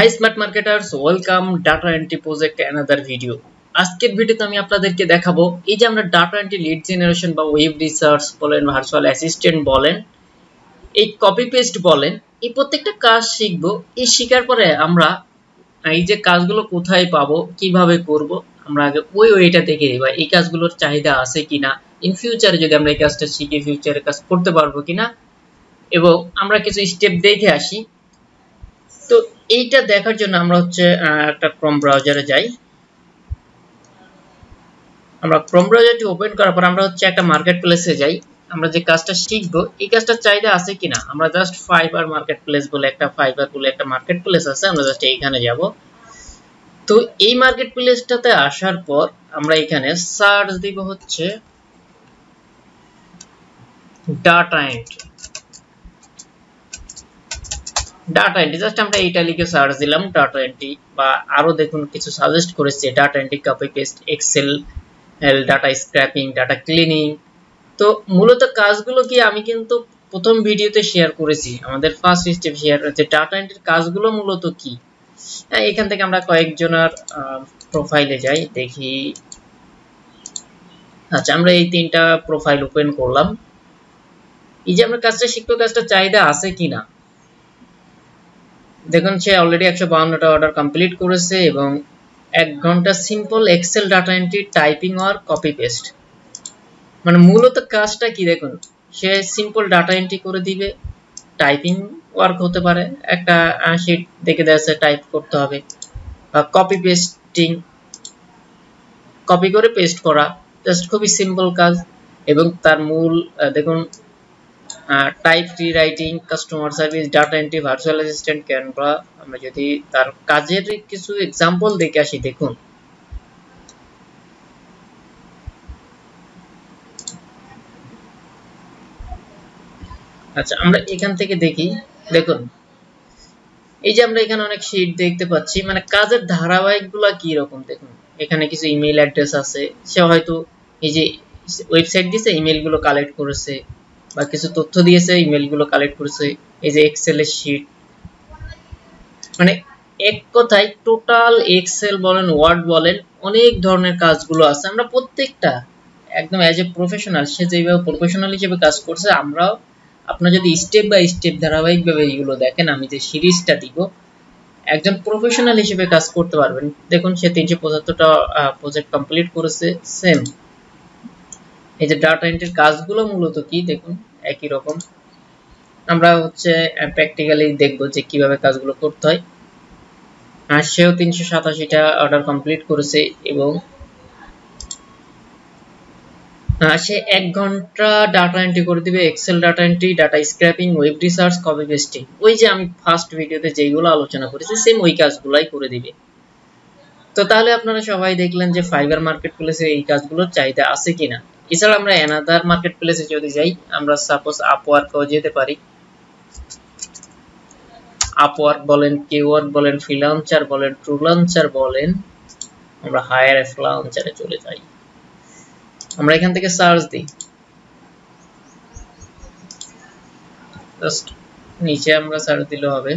Hi smart marketers welcome data entry project another video আজকের ভিডিওতে আমি আপনাদেরকে দেখাবো, এই যে আমরা ডাটা এন্ট্রি লিড জেনারেশন বা ওয়েব রিসার্চ বলেন ভার্চুয়াল অ্যাসিস্ট্যান্ট বলেন, এই কপি পেস্ট বলেন, এই প্রত্যেকটা কাজ শিখব। এই শেখার পরে আমরা, এই যে কাজগুলো কোথায় পাবো, কীভাবে করব, আমরা আগে ওই ওইটা দেখে নিই বা এই কাজগুলোর চাহিদা আছে কিনা ইন ফিউচারে যদি আমরা এই কাজটা শিখে ফিউচারে কাজ করতে পারব কিনা, এবং আমরা কিছু স্টেপ দেখে আসি। তো এইটা দেখার জন্য আমরা হচ্ছে একটা ক্রোম ব্রাউজারে যাই। আমরা ক্রোম ব্রাউজারটি ওপেন করার পর আমরা হচ্ছে একটা মার্কেট প্লেসে যাই। আমরা যে কাজটা শিখব, এই কাজটা চাহিদা আছে কিনা? আমরা জাস্ট ফাইবার মার্কেট প্লেস বলে একটা ফাইবার বলে একটা মার্কেট প্লেস আছে, আমরা জাস্ট এইখানে যাব। তো এই মার্কেট প্লেসটাতে আসার পর আমরা এখানে সার্চ দিব হচ্ছে data entry data entry just আমরা এইটা লিখে সার্চ দিলাম ডাটা এন্ট্রি বা আরও দেখুন, কিছু সাজেস্ট করেছে data entry copy paste Excel data scraping data cleaning তো মূলত কাজগুলো কি আমি কিন্তু প্রথম ভিডিওতে শেয়ার করেছি। আমাদের ফার্স্ট স্টেপ শেয়ার হচ্ছে ডাটা এন্ট্রির কাজগুলো মূলত কি? হ্যাঁ এখান থেকে আমরা কয়েকজনের প্রোফাইলে যাই, দেখি। আচ্ছা আমরা এই তিনটা প্রোফাইল ওপেন করলাম। এই যে আমরা কাজটা শিখব কাজটা চাহিদা আছে কিনা? দেখুন, সে অলরেডি একশো বাউন্নটা অর্ডার কমপ্লিট করেছে এবং এক ঘণ্টা simple Excel data entry typing আর কপি পেস্ট মানে মূলত কাজটা কি দেখুন, সে সিম্পল ডাটা এন্ট্রি করে দিবে টাইপিং ওয়ার্ক হতে পারে, একটা শিট দেখে দেওয়া টাইপ করতে হবে, বা কপি পেস্টিং কপি করে পেস্ট করা জাস্ট খুবই সিম্পল কাজ এবং তার মূল দেখুন type rewriting customer service data entry virtual assistant Canva আমরা যদি তার কাজের কিছু এক্সাম্পল দেখে আসি, দেখুন। আচ্ছা আমরা এখান থেকে দেখি, দেখুন। এই যে আমরা এখানে অনেক শীট দেখতে পাচ্ছি মানে কাজের ধারাবাহিকগুলা কি রকম, দেখুন। এখানে কিছু ইমেল অ্যাড্রেস আছে, সে হয়তো এই যে ওয়েবসাইট দিয়েছে ইমেলগুলো কালেক্ট করেছে। বা কিছু তথ্য দিয়েছে ইমেলগুলো কালেক্ট করেছে, এই যে এক্সেল এর শীট মানে এক কথায় টোটাল এক্সেল বলেন ওয়ার্ড বলেন, অনেক ধরনের কাজগুলো আছে। আমরা প্রত্যেকটা, একদম অ্যাজ এ প্রফেশনাল সে যেভাবে প্রফেশনাল হিসেবে কাজ করছে, আমরাও আপনার যদি স্টেপ বাই স্টেপ ধারাবাহিকভাবে এগুলো দেখেন, আমি যে সিরিজটা দিব, একজন প্রফেশনাল হিসেবে কাজ করতে পারবেন। দেখুন, সে তিনশো পঁচাত্তরটা প্রজেক্ট কমপ্লিট করেছে সেম এই যে ডাটা এন্ট্রির কাজগুলো মূলত কি? দেখুন একই রকম। আমরা হচ্ছে প্র্যাকটিক্যালি দেখব যে কীভাবে কাজগুলো করতে হয়। আর সেও তিনশো সাতাশিটা অর্ডার কমপ্লিট করেছে এবং সে এক ঘণ্টা ডাটা এন্ট্রি করে দিবে Excel data entry data scraping web research copy pasting ওই যে আমি ফার্স্ট ভিডিওতে যেগুলো আলোচনা করেছি সেম ওই কাজগুলাই করে দিবে। তো তাহলে আপনারা সবাই দেখলেন যে ফাইবার মার্কেট প্লেসে এই কাজগুলোর চাহিদা আছে কিনা। এছাড়া আমরা অ্যানাদার মার্কেট প্লেসে যদি যাই, আমরা সাপোজ আপওয়ার্কও যেতে পারি। আপওয়ার্ক বলেন কেওয়ার্ক বলেন ফ্রিলান্সার বলেন ট্রুলান্সার বলেন, আমরা হায়ার ফ্রিলান্সারে চলে যাই। আমরা এখান থেকে সার্চ দিই। জাস্ট নিচে আমরা সার্চ দিলে হবে।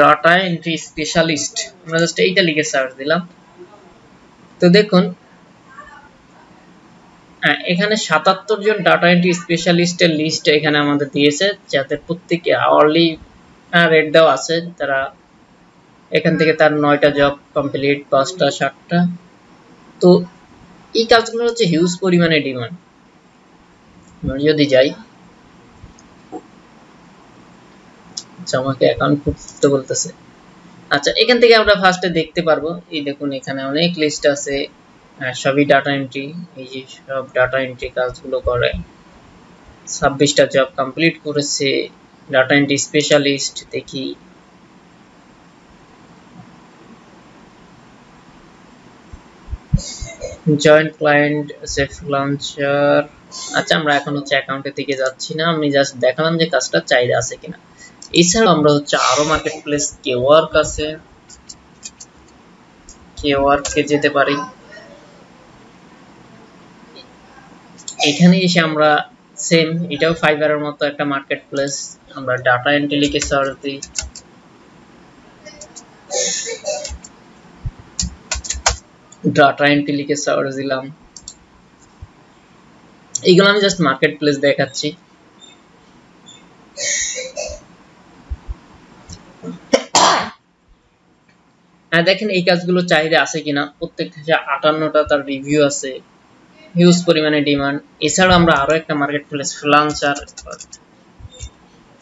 ডাটা এন্ট্রি স্পেশালিস্ট আমরা জাস্ট এইটা লিখে সার্চ দিলাম। তো দেখুন এখানে সাতাত্তর জন ডাটা এন্ট্রি স্পেশালিস্টের লিস্ট এখানে আমাদের দিয়েছে, যাতে প্রত্যেকে আওয়ারলি রেট দেওয়া আছে। তারা এখান থেকে তার নয়টা জব কমপ্লিট পাঁচটা, সাতটা। তো এই কাজগুলো হচ্ছে হিউজ পরিমাণে ডিমান্ড যদি যাই আচ্ছা আমাকে অ্যাকাউন্ট খুলতে বলতেছে। আচ্ছা এখান থেকে আমরা ফার্স্টে দেখতে পারব, এই দেখুন এখানে অনেক লিস্ট আছে সবই ডাটা এন্ট্রি এই যে সব ডাটা এন্ট্রি কাজগুলো করে। ছাব্বিশটা জব কমপ্লিট করেছে ডাটা এন্ট্রি স্পেশালিস্ট দেখি। জয়েন্ট ক্লায়েন্ট সেফ লঞ্চার আচ্ছা আমরা এখন হচ্ছে অ্যাকাউন্টের দিকে যাচ্ছি না, আমি জাস্ট দেখালাম যে কাজটা চাহিদা আছে কিনা। এছাড়াও আমরা হচ্ছে আরও মার্কেট প্লেস কে ওয়ার্ক আছে। কে ওয়ার্কে যেতে পারি। এখানে এসে আমরা সেম এটাও ফাইবারের মতো একটা মার্কেট প্লেস আমরা ডাটা এন্ট্রি লিখে সার্চ দিই। ডাটা এন্ট্রি লিখে সার্চ দিলাম। এইগুলো আমি জাস্ট মার্কেট প্লেস দেখাচ্ছি হ্যাঁ দেখেন এই কাজগুলো চাহিদা আছে কিনা? প্রত্যেকটা আটান্নটা তার রিভিউ আছে। হিউজ পরিমাণে ডিমান্ড এছাড়া আমরা আরও একটা market place freelancer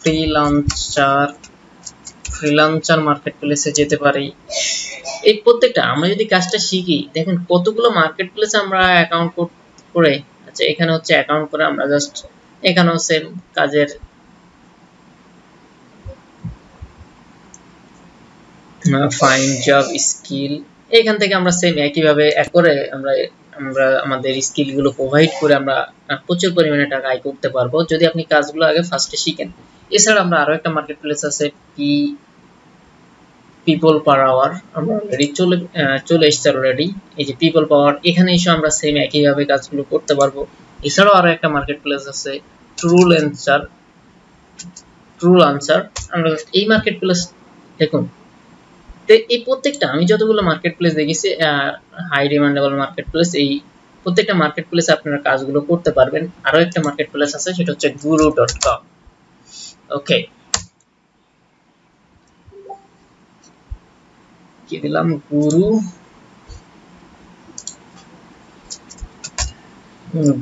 freelancer freelancer market প্লেসে যেতে পারি। এই প্রত্যেকটা, আমরা যদি কাজটা শিখি, দেখেন কতগুলো মার্কেট প্লেসে আমরা অ্যাকাউন্ট করে আচ্ছা এখানে হচ্ছে অ্যাকাউন্ট করে আমরা জাস্ট এখানেও সেম কাজের ফাইন জব স্কিল এখান থেকে আমরা সেম একইভাবে করে আমরা আমরা আমাদের স্কিলগুলো প্রোভাইড করে আমরা প্রচুর পরিমাণে টাকা আয় করতে পারব। যদি আপনি কাজগুলো আগে ফার্স্টে শিখেন। এছাড়া আমরা আরও একটা মার্কেট প্লেস আছে পি পিপল পার আওয়ার আমরা অলরেডি চলে চলে এসেছি অলরেডি এই যে পিপল পাওয়ার এখানে এসে আমরা সেম একইভাবে কাজগুলো করতে পারব। এছাড়াও আরও একটা মার্কেট প্লেস আছে ট্রু লেন্সার ট্রু আনসার আমরা এই মার্কেট প্লেস দেখুন তো এই প্রত্যেকটা, আমি যতগুলো মার্কেট প্লেস দেখেছি হাই ডিমান্ডেবল মার্কেট প্লেস এই প্রত্যেকটা মার্কেট প্লেসে আপনারা কাজগুলো করতে পারবেন। আরও একটা মার্কেট প্লেস আছে, সেটা হচ্ছে গুরু ডট কম ওকে কি দিলাম? গুরু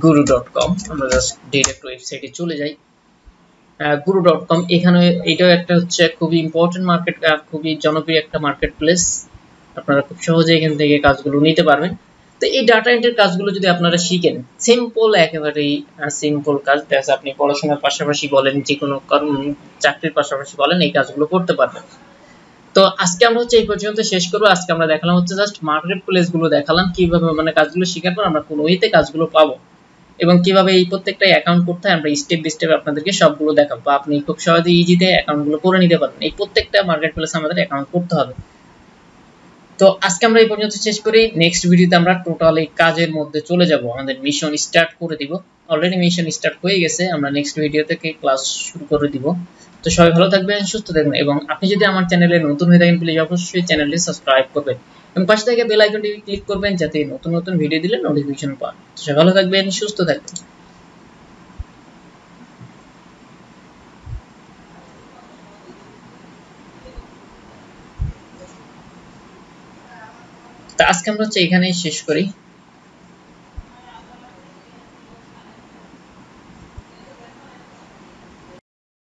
গুরু ডট কম আমরা জাস্ট ডিরেক্ট ওয়েবসাইটে চলে যাই। গুরু ডট কম এখানে এটাও একটা হচ্ছে খুবই ইম্পর্টেন্ট মার্কেট খুবই জনপ্রিয় একটা মার্কেট প্লেস আপনারা খুব সহজে এখান থেকে কাজগুলো নিতে পারবেন। তো এই ডাটা এন্ট্রির কাজগুলো যদি আপনারা শিখেন সিম্পল একেবারেই সিম্পল কাজ দেখা আপনি পড়াশোনার পাশাপাশি বলেন, যে কোনো চাকরির পাশাপাশি বলেন, এই কাজগুলো করতে পারবেন। তো আজকে আমরা হচ্ছে এই পর্যন্ত শেষ করব। আজকে আমরা দেখালাম হচ্ছে জাস্ট মার্কেট প্লেসগুলো দেখালাম, কীভাবে মানে কাজগুলো শেখার পর আমরা কোন ওয়েতে কাজগুলো পাবো। এবং কীভাবে এই প্রত্যেকটা অ্যাকাউন্ট করতে হয়, আমরা স্টেপ বাই স্টেপ আপনাদেরকে সবগুলো দেখাবো। আপনি খুব সহজে ইজিতে অ্যাকাউন্টগুলো করে নিতে পারবেন। এই প্রত্যেকটা মার্কেট প্লেস আমাদের অ্যাকাউন্ট করতে হবে। তো আজকে আমরা এই পর্যন্ত শেষ করি। নেক্সট ভিডিওতে আমরা টোটাল এই কাজের মধ্যে চলে যাব। আমাদের মিশন স্টার্ট করে দিব। অলরেডি মিশন স্টার্ট হয়ে গেছে। আমরা নেক্সট ভিডিও থেকে ক্লাস শুরু করে দিব। তো সবাই ভালো থাকবেন, সুস্থ থাকবেন এবং আপনি যদি আমার চ্যানেলে নতুন হয়ে থাকেন প্লিজ অবশ্যই চ্যানেলটি সাবস্ক্রাইব করবেন এবং পাশে থেকে বেল আইকনটি ক্লিক করবেন যাতে নতুন নতুন ভিডিও দিলে নোটিফিকেশন পান। তো সবাই ভালো থাকবেন, সুস্থ থাকবেন। আজকে আমরা হচ্ছে এখানেই শেষ করি।